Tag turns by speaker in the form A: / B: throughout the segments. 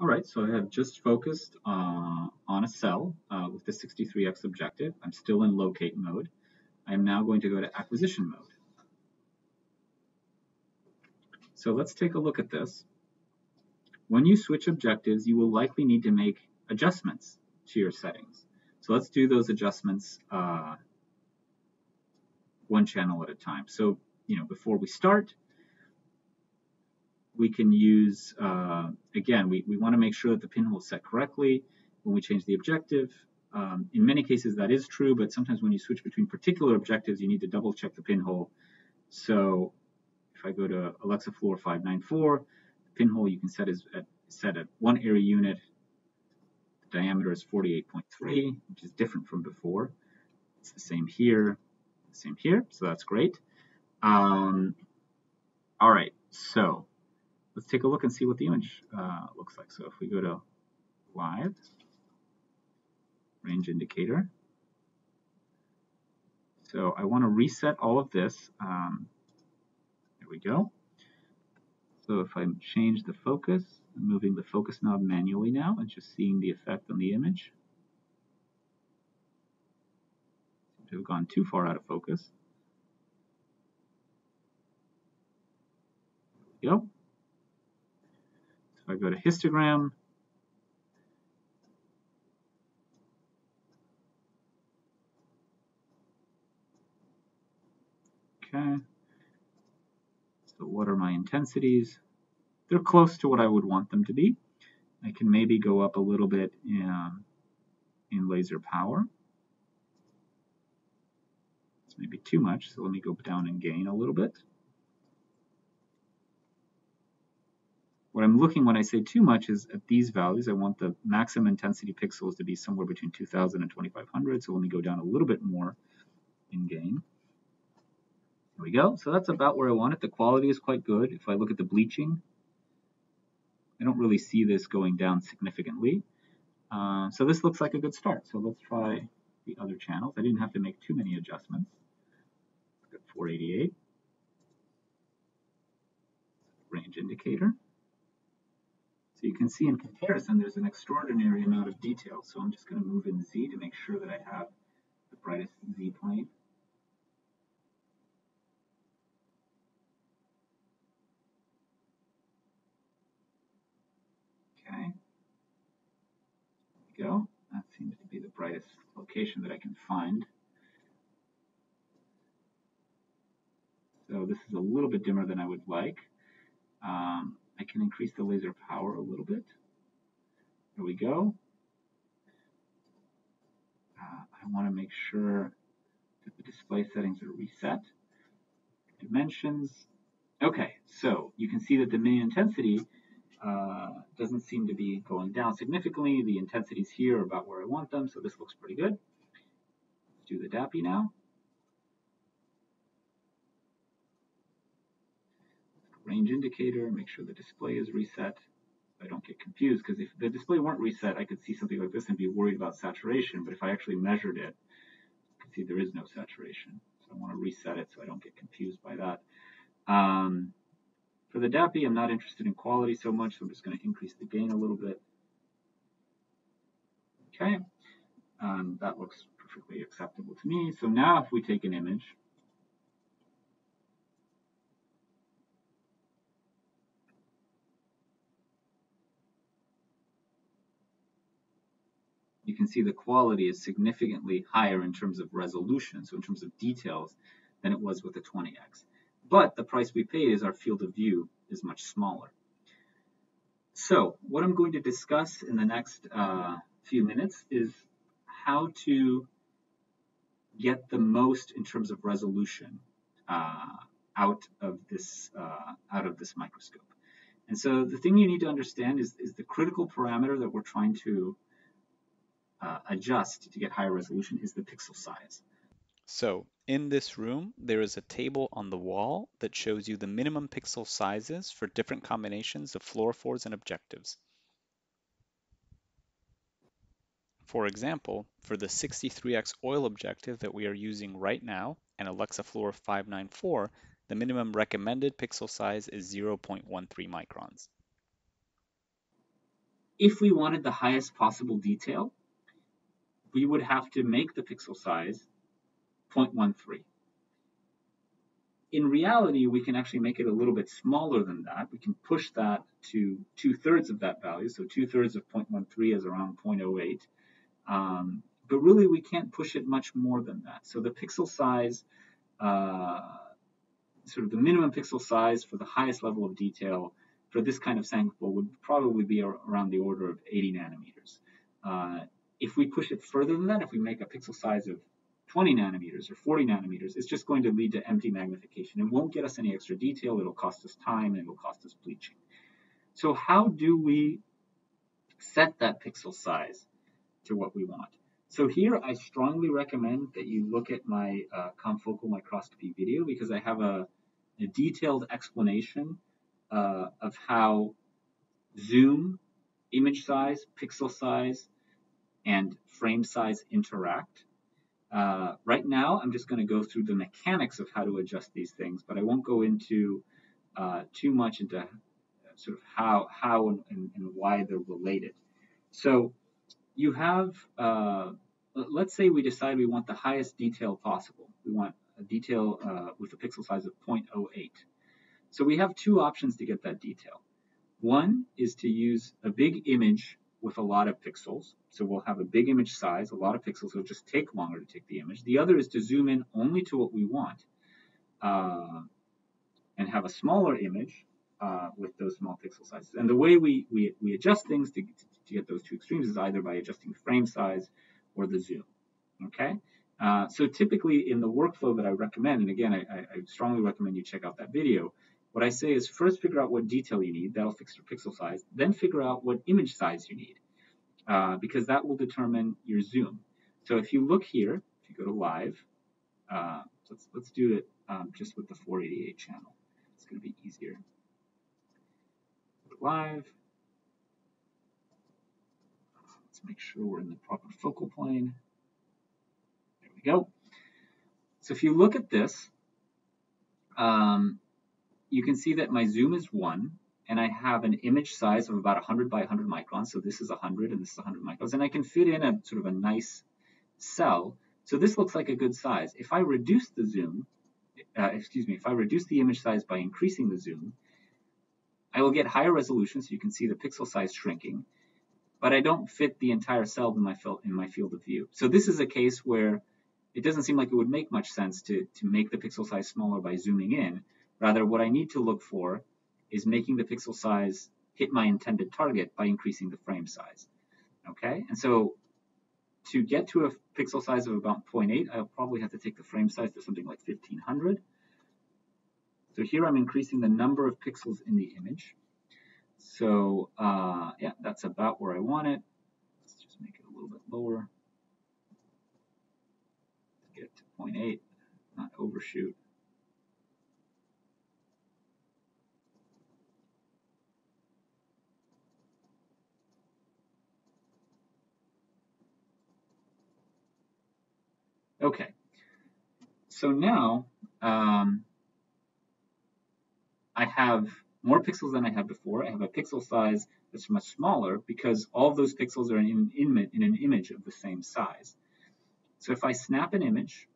A: All right, so I have just focused uh, on a cell uh, with the 63x objective. I'm still in locate mode. I am now going to go to acquisition mode. So let's take a look at this. When you switch objectives, you will likely need to make adjustments to your settings. So let's do those adjustments uh, one channel at a time. So, you know, before we start, we can use, uh, again, we, we want to make sure that the pinhole is set correctly when we change the objective. Um, in many cases that is true, but sometimes when you switch between particular objectives, you need to double check the pinhole. So if I go to Alexa Fluor 594, the pinhole you can set is at, set at one Airy unit. The diameter is 48.3, which is different from before. It's the same here, same here, so that's great. Um, all right, so let's take a look and see what the image uh, looks like. So if we go to live, range indicator. So I want to reset all of this. Um, there we go. So if I change the focus, I'm moving the focus knob manually now and just seeing the effect on the image. Seem to have gone too far out of focus. There we go. I go to histogram, okay. So what are my intensities? They're close to what I would want them to be. I can maybe go up a little bit in, in laser power. It's maybe too much, so let me go down and gain a little bit. What I'm looking when I say too much is at these values, I want the maximum intensity pixels to be somewhere between 2000 and 2500. So let me go down a little bit more in gain. There we go. So that's about where I want it. The quality is quite good. If I look at the bleaching, I don't really see this going down significantly. Uh, so this looks like a good start. So let's try the other channels. I didn't have to make too many adjustments. Look at 488. Range indicator. So you can see in comparison, there's an extraordinary amount of detail. So I'm just going to move in Z to make sure that I have the brightest Z plane. Okay. There we go. That seems to be the brightest location that I can find. So this is a little bit dimmer than I would like. Um, I can increase the laser power a little bit. There we go. Uh, I want to make sure that the display settings are reset. Dimensions. Okay, so you can see that the mini intensity uh, doesn't seem to be going down significantly. The intensities here are about where I want them, so this looks pretty good. Let's do the DAPI now. Range indicator, make sure the display is reset. I don't get confused because if the display weren't reset, I could see something like this and be worried about saturation. But if I actually measured it, you can see there is no saturation. So I want to reset it so I don't get confused by that. Um, for the DAPI, I'm not interested in quality so much, so I'm just going to increase the gain a little bit. Okay, um, that looks perfectly acceptable to me. So now if we take an image, can see the quality is significantly higher in terms of resolution, so in terms of details, than it was with the 20x. But the price we pay is our field of view is much smaller. So what I'm going to discuss in the next uh, few minutes is how to get the most in terms of resolution uh, out of this uh, out of this microscope. And so the thing you need to understand is, is the critical parameter that we're trying to uh, adjust to get higher resolution is the pixel size.
B: So in this room, there is a table on the wall that shows you the minimum pixel sizes for different combinations of fluorophores and objectives. For example, for the 63x oil objective that we are using right now and Alexa Fluor 594, the minimum recommended pixel size is 0.13 microns.
A: if we wanted the highest possible detail, we would have to make the pixel size 0.13. In reality, we can actually make it a little bit smaller than that. We can push that to two-thirds of that value. So two-thirds of 0.13 is around 0.08. Um, but really, we can't push it much more than that. So the pixel size, uh, sort of the minimum pixel size for the highest level of detail for this kind of sample would probably be around the order of 80 nanometers. Uh, if we push it further than that, if we make a pixel size of 20 nanometers or 40 nanometers, it's just going to lead to empty magnification. It won't get us any extra detail. It'll cost us time and it'll cost us bleaching. So how do we set that pixel size to what we want? So here I strongly recommend that you look at my uh, confocal microscopy video because I have a, a detailed explanation uh, of how zoom, image size, pixel size, and frame size interact. Uh, right now, I'm just going to go through the mechanics of how to adjust these things, but I won't go into uh, too much into sort of how, how and, and, and, why they're related. So you have, uh, let's say we decide we want the highest detail possible. We want a detail uh, with a pixel size of 0.08. So we have two options to get that detail. One is to use a big image with a lot of pixels. So we'll have a big image size, a lot of pixels. It'll just take longer to take the image. The other is to zoom in only to what we want uh, and have a smaller image uh, with those small pixel sizes. And the way we, we, we adjust things to, to get those two extremes is either by adjusting the frame size or the zoom. Okay? Uh, so typically in the workflow that I recommend, and again, I, I strongly recommend you check out that video, what I say is first figure out what detail you need, that'll fix your pixel size, then figure out what image size you need, uh, because that will determine your zoom. So if you look here, if you go to live, uh, let's, let's do it um, just with the 488 channel. It's going to be easier. Live. Let's make sure we're in the proper focal plane. There we go. So if you look at this, um, you can see that my zoom is 1, and I have an image size of about 100 by 100 microns. So this is 100 and this is 100 microns. And I can fit in a sort of a nice cell. So this looks like a good size. If I reduce the zoom, uh, excuse me, if I reduce the image size by increasing the zoom, I will get higher resolution, so you can see the pixel size shrinking, but I don't fit the entire cell in my, in my field of view. So this is a case where it doesn't seem like it would make much sense to, to make the pixel size smaller by zooming in, Rather, what I need to look for is making the pixel size hit my intended target by increasing the frame size. Okay, and so to get to a pixel size of about 0.8, I'll probably have to take the frame size to something like 1500. So here I'm increasing the number of pixels in the image. So uh, yeah, that's about where I want it. Let's just make it a little bit lower. Get to 0.8, not overshoot. Okay, so now um, I have more pixels than I had before. I have a pixel size that's much smaller because all those pixels are in, in, in an image of the same size. So if I snap an image,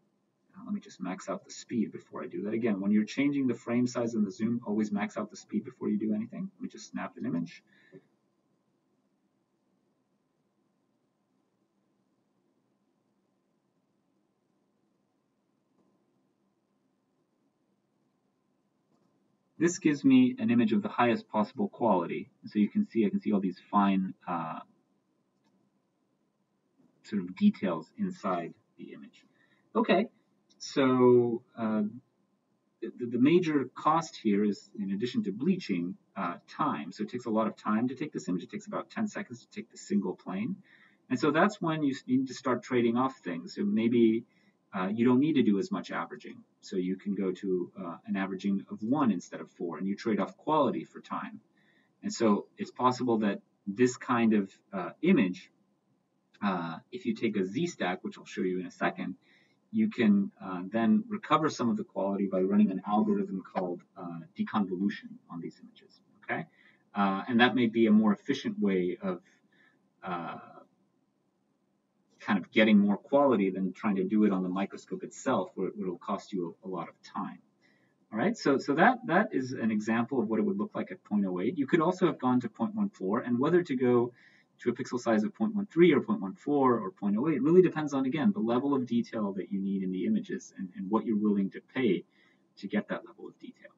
A: uh, let me just max out the speed before I do that. Again, when you're changing the frame size and the zoom, always max out the speed before you do anything. Let me just snap an image. This gives me an image of the highest possible quality. So you can see, I can see all these fine uh, sort of details inside the image. Okay, so uh, the, the, major cost here is, in addition to bleaching, uh, time. So it takes a lot of time to take this image. It takes about 10 seconds to take the single plane. And so that's when you need to start trading off things. So maybe uh, you don't need to do as much averaging. So you can go to uh, an averaging of one instead of four, and you trade off quality for time. And so it's possible that this kind of uh, image, uh, if you take a Z-stack, which I'll show you in a second, you can uh, then recover some of the quality by running an algorithm called deconvolution on these images. Okay, and that may be a more efficient way of kind of getting more quality than trying to do it on the microscope itself, where it will cost you a, a lot of time. All right, so, so that, that is an example of what it would look like at 0.08. You could also have gone to 0.14, and whether to go to a pixel size of 0.13 or 0.14 or 0.08 really depends on, again, the level of detail that you need in the images and, and what you're willing to pay to get that level of detail.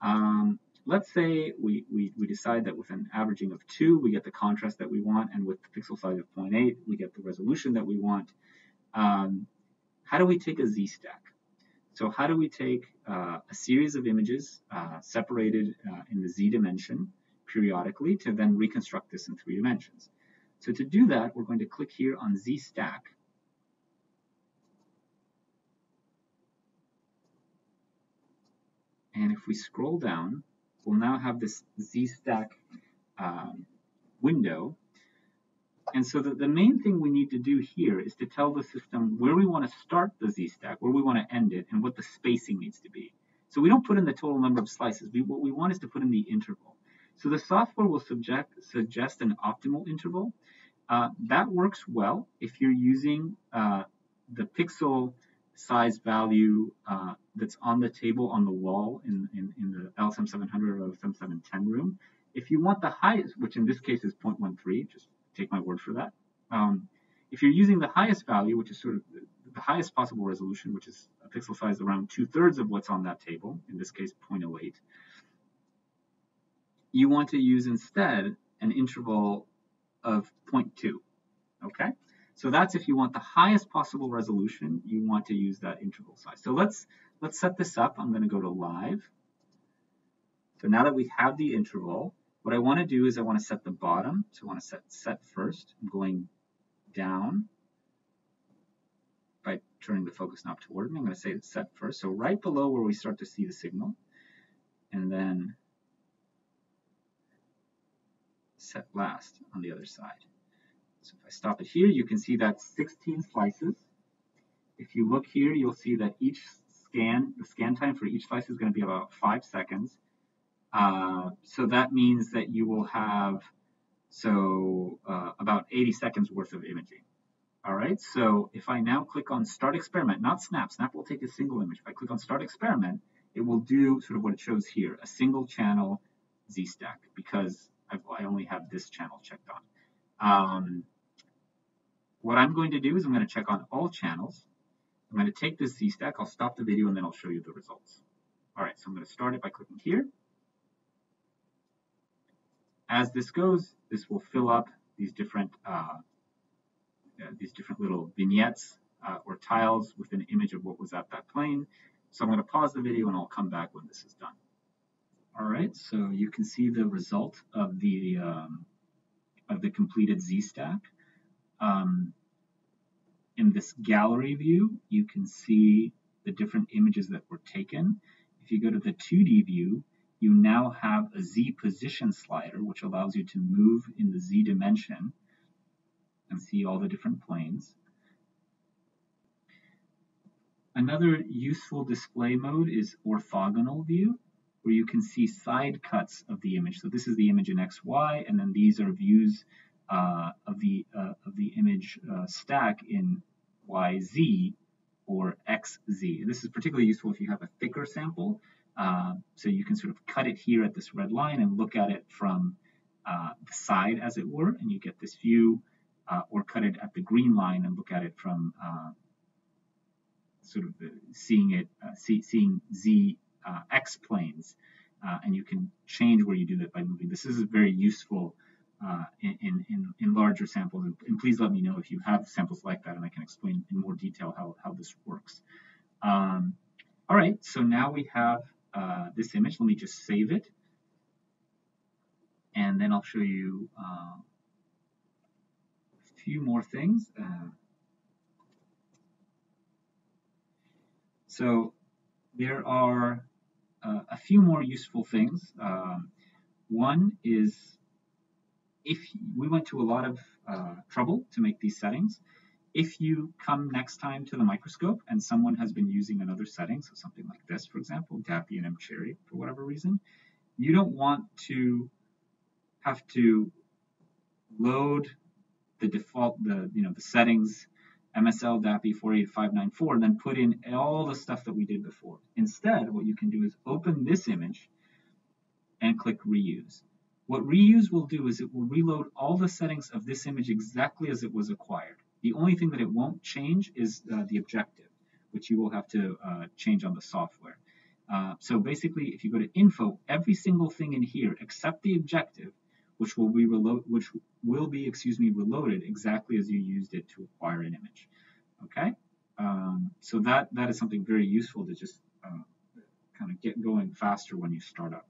A: Um, let's say we, we, we, decide that with an averaging of 2, we get the contrast that we want, and with the pixel size of 0.8, we get the resolution that we want. Um, how do we take a z-stack? So how do we take uh, a series of images uh, separated uh, in the z dimension periodically to then reconstruct this in three dimensions? So to do that, we're going to click here on z-stack And if we scroll down, we'll now have this Z-stack um, window. And so the, the main thing we need to do here is to tell the system where we want to start the Z-stack, where we want to end it, and what the spacing needs to be. So we don't put in the total number of slices. We, what we want is to put in the interval. So the software will subject, suggest an optimal interval. Uh, that works well if you're using uh, the pixel size value uh, that's on the table on the wall in, in, in the LSM 700 or LSM 710 room. If you want the highest, which in this case is 0.13, just take my word for that. Um, if you're using the highest value, which is sort of the highest possible resolution, which is a pixel size around two thirds of what's on that table, in this case 0.08, you want to use instead an interval of 0.2, okay? So that's if you want the highest possible resolution, you want to use that interval size. So let's let's set this up. I'm going to go to live. So now that we have the interval, what I want to do is I want to set the bottom. So I want to set set first. I'm going down by turning the focus knob toward me. I'm going to say set first. So right below where we start to see the signal. And then set last on the other side. So if I stop it here, you can see that's 16 slices. If you look here, you'll see that each scan, the scan time for each slice is going to be about five seconds. Uh, so that means that you will have so uh, about 80 seconds worth of imaging. All right, so if I now click on Start Experiment, not Snap, Snap will take a single image. If I click on Start Experiment, it will do sort of what it shows here, a single channel Z-stack, because I've, i only have this channel checked on. Um, what I'm going to do is I'm going to check on all channels. I'm going to take this Z-stack, I'll stop the video, and then I'll show you the results. All right, so I'm going to start it by clicking here. As this goes, this will fill up these different uh, uh, these different little vignettes uh, or tiles with an image of what was at that plane. So I'm going to pause the video and I'll come back when this is done. All right, so you can see the result of the um, of the completed Z-stack. Um, in this gallery view, you can see the different images that were taken. If you go to the 2D view, you now have a Z position slider, which allows you to move in the Z dimension and see all the different planes. Another useful display mode is orthogonal view, where you can see side cuts of the image. So this is the image in XY, and then these are views of the uh, of the image uh, stack in YZ or XZ. This is particularly useful if you have a thicker sample. Uh, so you can sort of cut it here at this red line and look at it from uh, the side, as it were, and you get this view, uh, or cut it at the green line and look at it from sort of seeing it, see, seeing Z X planes. and you can change where you do that by moving. This is a very useful uh, in, in, in larger samples. And please let me know if you have samples like that and I can explain in more detail how, how this works. Um, all right, so now we have uh, this image. Let me just save it. And then I'll show you uh, a few more things. Uh, so there are uh, a few more useful things. Um, one is if we went to a lot of uh, trouble to make these settings, if you come next time to the microscope and someone has been using another setting, so something like this, for example, DAPI and Cherry for whatever reason, you don't want to have to load the default, the you know the settings, MSL DAPI 48594, and then put in all the stuff that we did before. Instead, what you can do is open this image and click reuse. What reuse will do is it will reload all the settings of this image exactly as it was acquired. The only thing that it won't change is uh, the objective, which you will have to uh, change on the software. Uh, so basically, if you go to info, every single thing in here except the objective, which will be reload, which will be, excuse me, reloaded exactly as you used it to acquire an image. Okay, um, so that that is something very useful to just uh, kind of get going faster when you start up.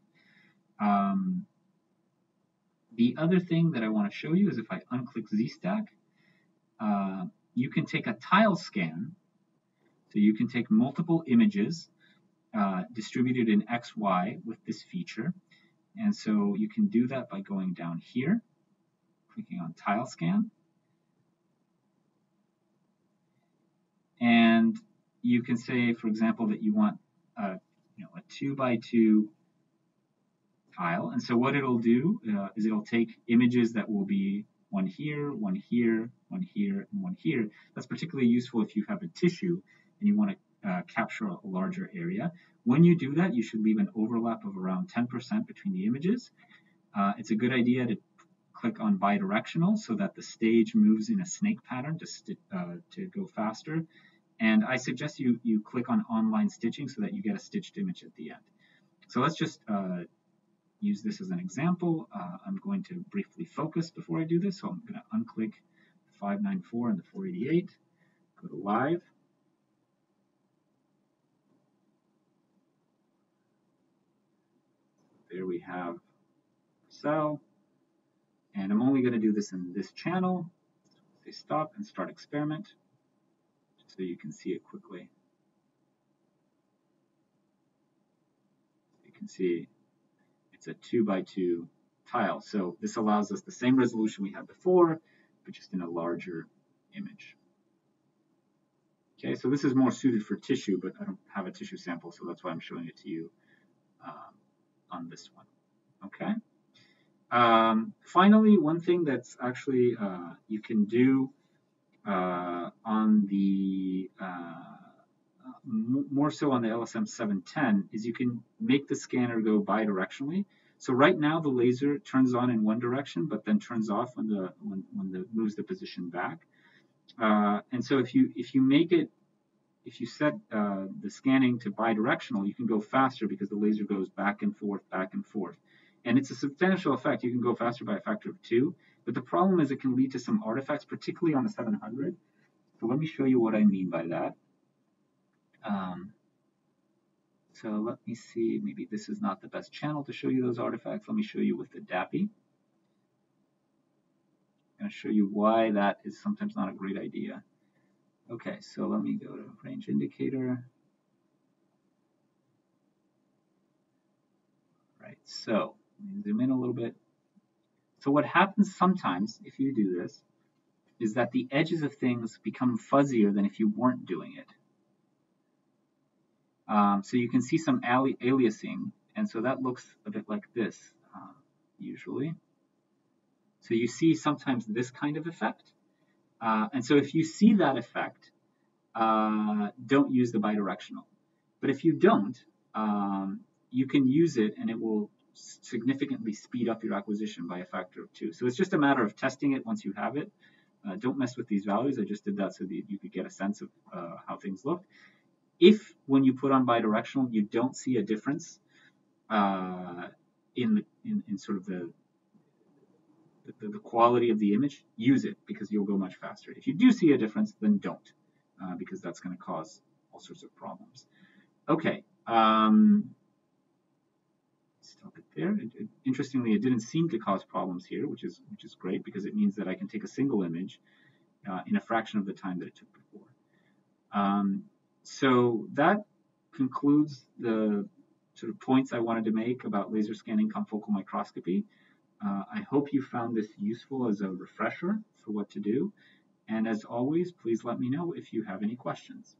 A: Um, the other thing that I want to show you is if I unclick ZStack, uh, you can take a tile scan. So you can take multiple images uh, distributed in XY with this feature. And so you can do that by going down here, clicking on tile scan. And you can say, for example, that you want a, you know, a two by two tile. And so what it'll do uh, is it'll take images that will be one here, one here, one here, and one here. That's particularly useful if you have a tissue and you want to uh, capture a larger area. When you do that, you should leave an overlap of around 10% between the images. Uh, it's a good idea to click on bidirectional so that the stage moves in a snake pattern to, uh, to go faster. And I suggest you, you click on online stitching so that you get a stitched image at the end. So let's just uh, use this as an example. Uh, I'm going to briefly focus before I do this. So I'm going to unclick 594 and the 488, go to live. There we have cell. And I'm only going to do this in this channel. Say stop and start experiment so you can see it quickly. You can see it's a two by two tile. So this allows us the same resolution we had before, but just in a larger image. Okay, so this is more suited for tissue, but I don't have a tissue sample, so that's why I'm showing it to you um, on this one. Okay. Um, finally, one thing that's actually uh, you can do uh, on the uh, more so on the LSM 710 is you can make the scanner go bidirectionally. So right now the laser turns on in one direction, but then turns off when the when, when the moves the position back. Uh, and so if you if you make it if you set uh, the scanning to bidirectional, you can go faster because the laser goes back and forth, back and forth. And it's a substantial effect. You can go faster by a factor of two. But the problem is it can lead to some artifacts, particularly on the 700. So let me show you what I mean by that. Um, so let me see, maybe this is not the best channel to show you those artifacts. Let me show you with the DAPI. I'm going to show you why that is sometimes not a great idea. Okay, so let me go to range indicator. Right, so zoom in a little bit. So what happens sometimes if you do this is that the edges of things become fuzzier than if you weren't doing it. Um, so you can see some ali aliasing, and so that looks a bit like this, uh, usually. So you see sometimes this kind of effect. Uh, and so if you see that effect, uh, don't use the bidirectional. But if you don't, um, you can use it and it will significantly speed up your acquisition by a factor of two. So it's just a matter of testing it once you have it. Uh, don't mess with these values. I just did that so that you could get a sense of uh, how things look. If when you put on bidirectional, you don't see a difference uh, in, in, in sort of the, the, the, quality of the image, use it because you'll go much faster. If you do see a difference, then don't uh, because that's going to cause all sorts of problems. Okay. Um, stop it there. It, it, interestingly, it didn't seem to cause problems here, which is which is great because it means that I can take a single image uh, in a fraction of the time that it took before. Um, so that concludes the sort of points I wanted to make about laser scanning confocal microscopy. Uh, I hope you found this useful as a refresher for what to do. And as always, please let me know if you have any questions.